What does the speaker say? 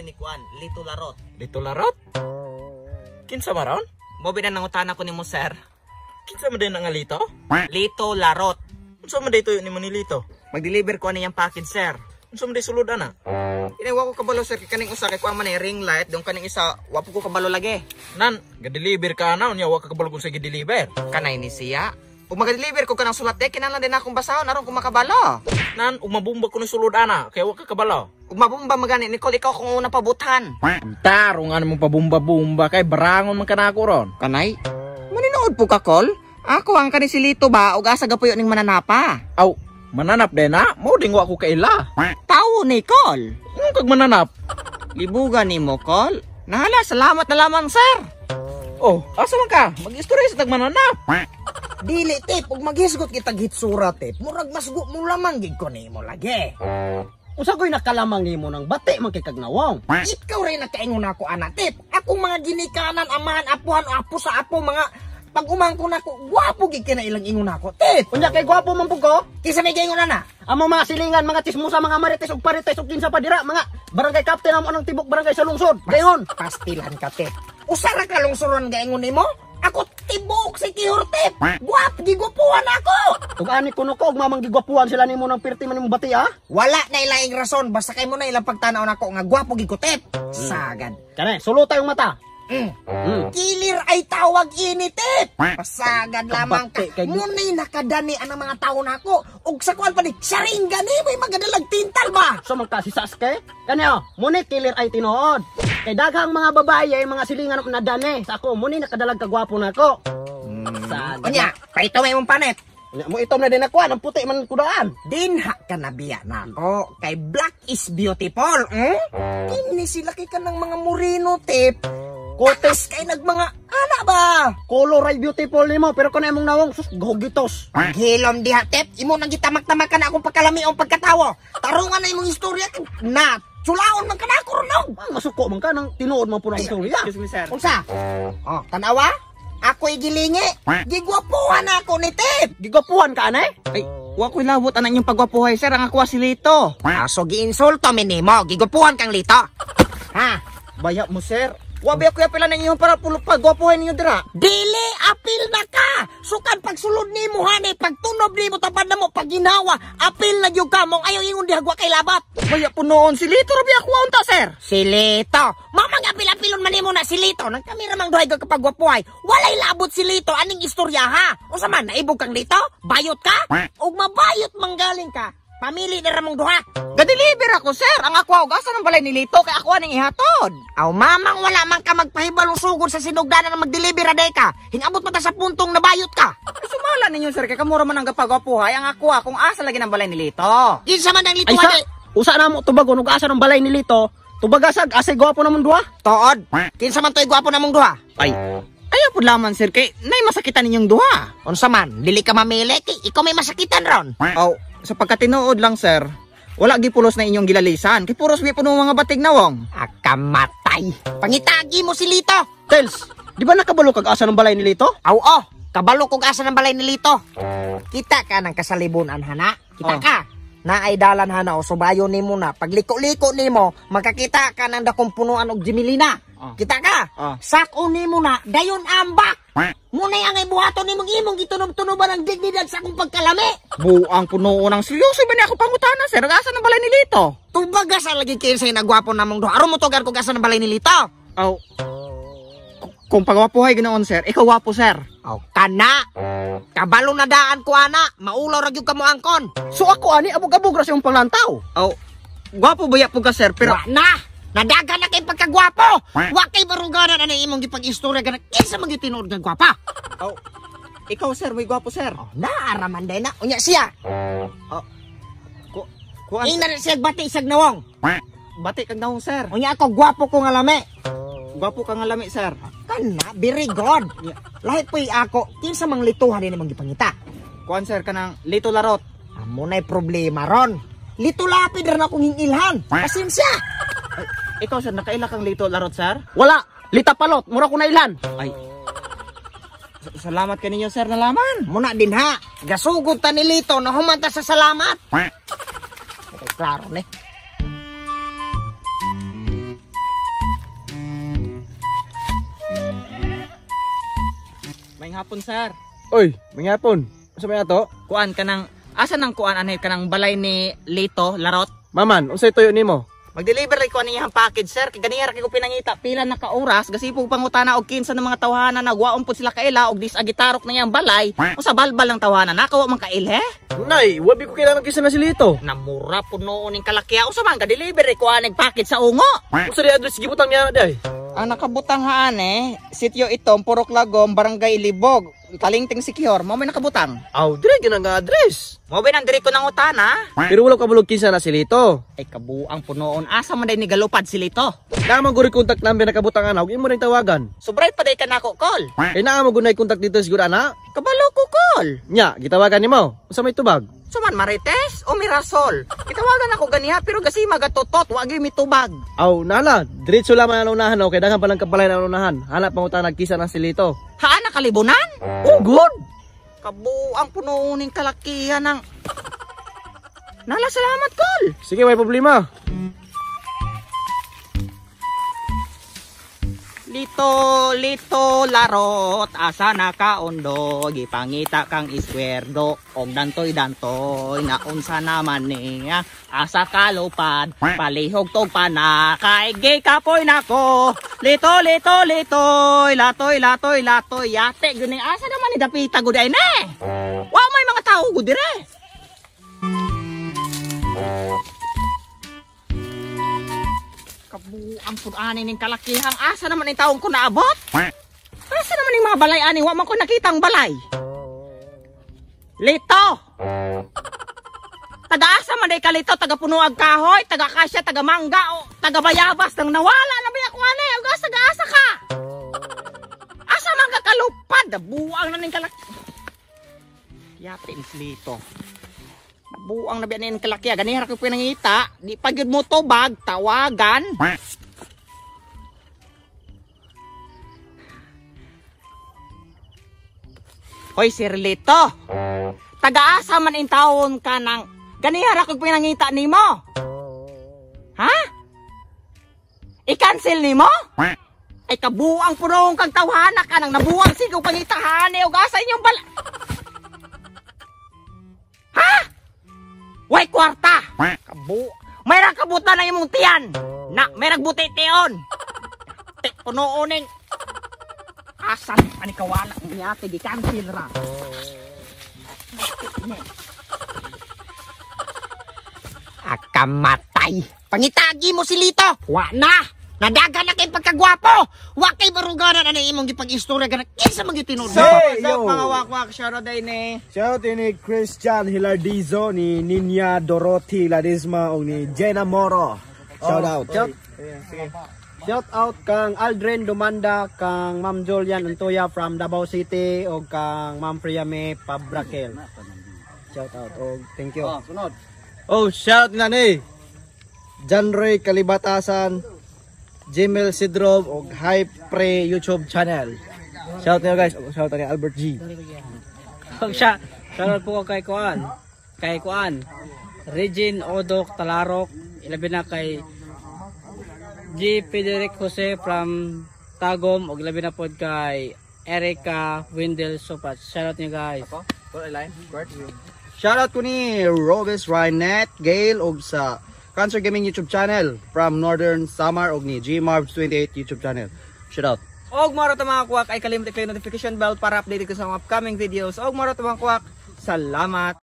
balay ni Kuan? Lito Larot. Lito larot? Kinsa maron? Mo binan nangutana ko nimo sir. Kinsa man din ang alito? Lito Larot. Unsa man dito ni mo nilito? Mag-deliver ko niyang package sir. Unsa man di sulod ana? Inawa ko kabalo sir kay kaning usa kay kuan man ring light dong kaning isa wapo ko kabalo lagi. Nan, ga-deliver ka na unya wa ka kabalo kung sige deliver. Kanay ni siya. Ug mag-deliver ko kanang sulat de kinahanglan din akong basahon aron ko makabalo. Nan, umabumba ko ni sulod ana kay wa ka kabalo. Ug mabumba magani Nicole ikaw kung una pabutan. Taro nga namang pabumba-bumba kay barangon man kanako ron. Kanay? Maninood po ka kol? Ako ang kani si Lito ba ug asa gapuyo ning mananapa. Aw, mananap din na? Mo ding wa ko kaila. Tawo ni Kol. Ang kag mananap. Libugan ni mo Kol. Nahala, salamat na lamang sir. Oh, asa man ka? Mag-istorya sa tag mananap. Dili tip, ug maghisgot kita gitsura tip. Murag masgo mo lamang gid ko nimo lagi. Usa ko'y nakalamang nimo ng bati man kay kagnawong. Ikaw rin nakaingon ako ana tip. Akong mga ginikanan, amahan, apuhan, o apo sa apo mga pag umangko nako, gwapo gid kay na ilang ingon ako. Tip, unya kay gwapo man pug ko. Kisa may gaingon ana. Amo mga silingan, mga tismusa, mga marites ug parites ug kinsa pa dira, mga barangay captain amo ng tibok barangay sa lungsod. Gayon, pastilan ka tip. Usara ka lungsoron gaingon nimo? Ako tibok si Kihortep. Guwap, gigupuan ako. Ug ani kuno ko, mamang gigwapuan sila nimo ng pirti man nimo bati ha? Wala na ilaing rason, basta kay mo na ilang pagtanaw nako nga gwapo gigutep. Sagad. Kane, sulo tayong mata. Mm. Mm. Kilir ay tawag ini, tip. Pasagad lamang ka. Munay nakadani ang mga tao nako. Ug sa kuan pa ni, saring gani, may magadalag tintal ba? So magka si Sasuke? Kanyo, munay kilir ay tinuod. Kay daghang mga babae ay mga silingan ako nadani. Sa ako, munay nakadalag kagwapo nako. Sagad. Kanya, paito may mong panet. Mo itom na din ako, ang puti man kudaan. Dinha ka na biya na ako. Kay black is beautiful. Hmm? Kini sila kay ka ng mga murino tip. Kotes kay nag mga ana ba? Color ay beautiful nimo pero kuno imong nawong sus gogitos. Hilom diha tip, imo nang gitamak-tamak ka na akong pagkalami ang pagkatawo. Tarungan na imong istorya na Sulaon man ka na ako ron. Ah, masuko man ka nang tinuod man po ng istorya. Excuse me sir. Unsa? Oh, tanawa? Ako'y gilingi. Gigwapuhan ako ni Tip. Gigapuhan ka anay? Ay, wa ko'y labot anak yung pagwapuhay sir ang ako si Lito. Aso giinsulto minimo. Gigwapuhan kang lito. Ha? Baya mo sir. Wabi ako yapila na inyong para pulo pagwapuhay ninyo dira. Dili, apil na ka! Sukan pagsulod ni mo, hani, pagtunob ni mo, tapad na mo, pag ginawa, apil na yung ka, mong ayaw ingon di hagwa kay labat. Baya po noon si Lito rabi ako unta sir. Si Lito, mamang apil-apilon man mo na si Lito, nang kami ramang duhay ka kapag wapuhay, walay labot si Lito, aning istorya ha? O sa man, naibog kang Lito? Bayot ka? O mabayot manggaling ka, pamili na ramang duha. Ga-deliver ako sir. Ang ako asa ng balay ni Lito kay ako aning ihatod. Aw mamang wala man ka magpahibalo sugod sa sinugdanan na mag-deliver aday ka. Hinabot man ta sa puntong nabayot ka. Ay, sumala ninyo sir kay kamura man ang gapagwapuhay ang ako kung asa lagi ng balay ni Lito. Kinsa man ang Lito Ay usa na mo tubago ug asa ng balay ni Lito. Tubagasag asay gwapo namon duha. Tood. Kinsa man to'y gwapo namong duha? Ay, ayaw po lamang sir kay nay masakitan ninyong duha. Unsa man, dili ka mamili, kay ikaw may masakitan ron. Aw, sa pagkatinuod lang sir, wala gipulos na inyong gilalisan. Kay puros mi puno mga batig nawong. Akamatay. Pangitagi mo si Lito. Tels, di ba nakabalo kag asa ng balay ni Lito? Aw oh, kabalo kog asa ng balay ni Lito. Kita ka ng kasalibunan hana. Kita Oh. ka. Na ay dalan hana o subayo nimo na. Pagliko-liko nimo, makakita ka ng dakong punuan og jimilina. Oh. Kita ka. Oh. Sako nimo na, dayon ambak. Munay ang ibuhaton nimong imong gitunob-tunoban ang dignidad sa akong pagkalami. Buang puno ng seryoso ba ni ako pangutana sir? Asa ng balay ni Lito? Tubaga sa lagi kinsay na gwapo namong duha. Aron mo tugar kog asa ng balay ni Lito. Aw, kung pagwapuhay ginoon sir, ikaw wapo sir. Aw, kana. Kabalo na daan ko ana, maulaw ra gyud ka mo angkon. So ako ani abog-abog ra sa imong panglantaw. Aw, gwapo ba po ka sir? Pero Wa na. Nadaga na kay pagkagwapo. Wa kay baruganan ana imong gipag-istorya kana kinsa man gitinuod nga gwapa. Aw, ikaw sir, may gwapo sir. Naaraman day na unya siya. Ku, kuan, Ing na rin siya bati isag nawong. bati kang naong sir. Unya ako gwapo ko nga lami. Gwapo ka nga lami sir. Kana, very good. Lahit po'y ako, kinsa mang lituhan din imong gipangita. Kuan sir kanang Lito Larot. Amo na'y problema ron. Lito lapid rin akong hingilhan. Pasensya. Ikaw sir, nakaila kang Lito Larot sir? Wala, lita palot, mura ko na ilan. Ay. sa- Salamat kaninyo sir nalaman. Muna din ha. Gasugod ta ni Lito na humanta sa salamat. Okay, klaro ni. Hapon sir. Oy, mangapon. Unsa may ato? Kuan ka ng asa nang kuan anay ka ng balay ni Lito Larot. Maman, unsay tuyo nimo? Mag-deliver ko ani iyang package sir. Kay ganihar kay ko pinangita pila na ka oras gasipog pangutana og kinsa ng mga tawhanan na guwaon pud sila kaila og disagitarok na iyang balay. Usa balbal ng tawhanan nakawa man kail he. Nay, wabi ko kailangan kisa na si Lito. Namura po noon ng kalakya. Usa man ka-deliver ko anay package sa ungo. Unsa di address gibutang niya day? Ang nakabutang haan eh, sityo itong Purok Lagom, Barangay Libog, Talingting Sikior, mo may nakabutang. Aw, dire gyud nga address. Mo ba nang diri ko nang utana? Pero wala ka bulog kinsa na si Lito. Ay kabuang punoon, asa man day ni galupad sila ito. Naman guri contact number na kabutang ana, ug imo ring tawagan. Sobray pa day ka nako call. Kay naa mo gunay contact dito siguro ana. Kabalo ko call. Nya, gitawagan nimo. Unsa may tubag? Suman Marites o Mirasol. Itawagan ako ganiha pero gasi magatotot, wagi mitubag. Aw, nala, diretso lamang ang unahan o kay daghan pa lang kapalay na unahan. Hanap pang utang nagkisa na si Lito. Haan na kalibunan? Oh, good. Kabuang punoon ng kalakihan ng... Nala, salamat call. Sige, may problema. Lito, lito, larot, asa na kaundo, gipangita kang iswerdo, og dantoy dantoy, naunsa naman niya, asa kalupad, palihog tog pana, kay gay kapoy nako, lito, lito, litoy, latoy, latoy, latoy, yate, guni, asa naman ni dapita guday ne? Wa may mga tao gudire. kabuang pud ani ning kalakihang asa naman ang taong ko naabot? Asa naman ning mga balay ani wa man ko nakitang balay? Lito. Taga asa man day ka lito, taga punuag kahoy, taga kasya, taga mangga o taga bayabas nang nawala na biya ko ani, ug asa ka? Asa man ka kalupad, buang na ning kalak. Yate ni Lito. Buang na biya ning kalakya, ganihara ko pinangita, di pa gyud mo tubag, tawagan. Hoy, Sir Lito. Taga-asa man in taon ka ng ganihara kog pinangita nimo. Ha? I-cancel nimo? Ay kabuang purong kang tawhana ka nang nabuang sigaw pangitahan ug asa inyong bala. Way kwarta. Kabu. May kabuta na imong tiyan. Na, may buti tiyon. Te, punooning. Asan ani kawala niya te di cancel ra. Akamatay. Pangitagi mo si Lito. Wa na. Nadaga na kay pagkagwapo. Wa kay baruganan ano imong gipag-istorya ganang kinsa man gitinod. Hey, yo. mga wakwak sharo day ni. Shout ni Christian Hilardizo, ni Ninya Dorothy Ladisma, o ni Jenna Moro. Shout out. Shout, shout out kang Aldrin Dumanda, kang Ma'am Julian Antoya from Davao City, o kang Ma'am Priame Pabrakel. Shout out. O thank you. Oh, shout na ni. John Ray Kalibatasan, Jimel Sidrov, o High Pre YouTube channel. Shout niyo guys. Oh, Shout ni Albert G. Pag siya, shoutout po ko kay Kuan. Kay Kuan. Regine Odok Talarok. Ilabi na kay G. Federic Jose from Tagum. O ilabi na po kay Erica Windel Sopat. Shoutout niyo guys. Shoutout ko ni Robes Ryanet, Gail, og sa Cancer Gaming YouTube channel from Northern Samar og ni Gmarbs28 YouTube channel. Shoutout. Og maro ta mga kuwak ay kalimut i-click notification bell para updated ko sa mga upcoming videos. Og maro mga kuwak. Salamat.